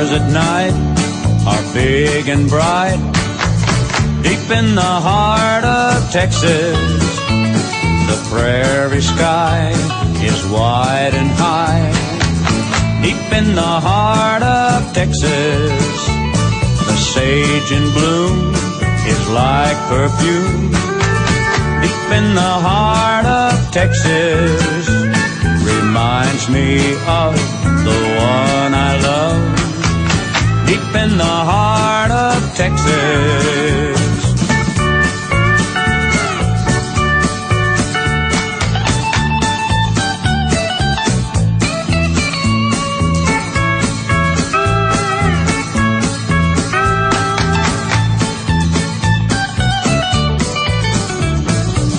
stars at night are big and bright. Deep in the heart of Texas, the prairie sky is wide and high. Deep in the heart of Texas, the sage in bloom is like perfume. Deep in the heart of Texas, reminds me of Deep in the heart of Texas.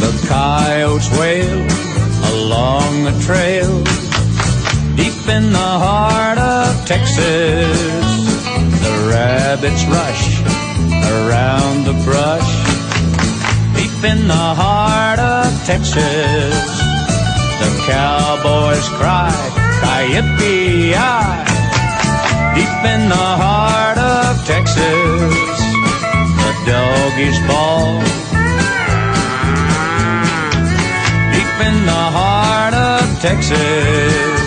The coyotes wail along the trail deep in the heart of Texas. Rabbits rush around the brush deep in the heart of Texas. The cowboys cry, Ki-yippee-yi, deep in the heart of Texas. The doggies bawl deep in the heart of Texas.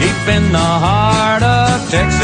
Deep in the heart of Texas.